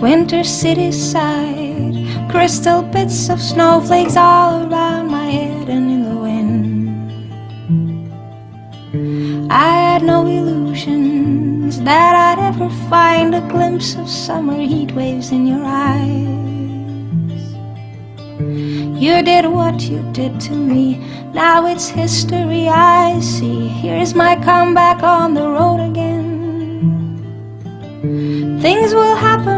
winter city side. Crystal bits of snowflakes all around my head and in the wind. I had no illusions that I'd ever find a glimpse of summer heat waves in your eyes. You did what you did to me, now it's history I see. Here's my comeback on the road again. Things will happen.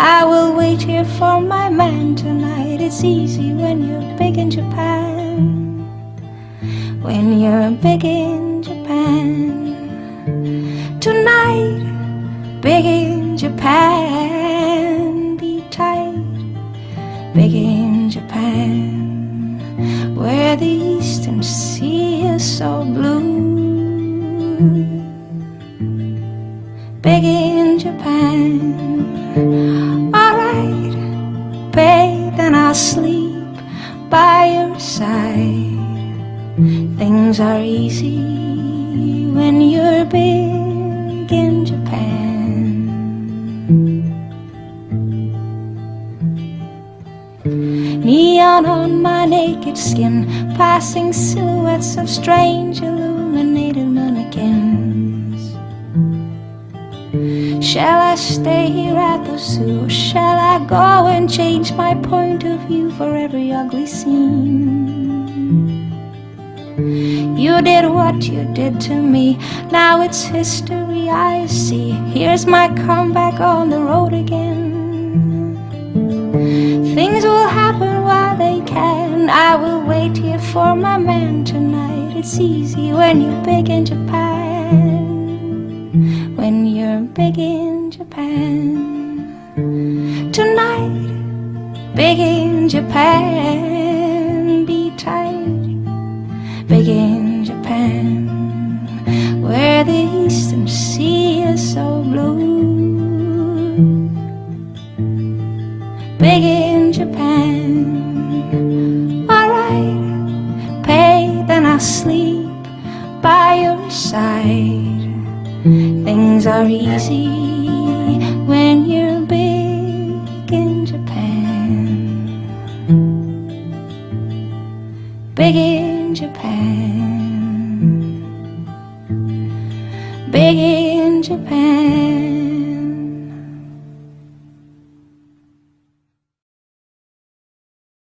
I will wait here for my man tonight. It's easy when you're big in Japan. When you're big in Japan. Tonight, big in Japan. Be tight, big in Japan. Where the eastern sea is so blue. Big in Japan. Babe, then I'll sleep by your side. Things are easy when you're big in Japan. Neon on my naked skin, passing silhouettes of strange illuminated Stay here at the zoo? Or shall I go and change my point of view for every ugly scene? You did what you did to me, now it's history I see. Here's my comeback on the road again. Things will happen while they can. I will wait here for my man tonight. It's easy when you're big in Japan when you're big in Japan. Tonight, big in Japan, be tight, big in Japan, where the eastern sea is so blue. Big in Japan, alright, pay, then I'll sleep by your side. Things are easy Japan. Big in Japan. Big in Japan.